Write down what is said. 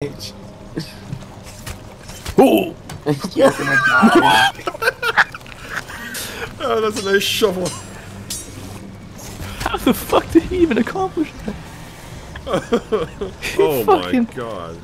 bitch. Oh! That's a nice shovel. How the fuck did he even accomplish that? Oh my god.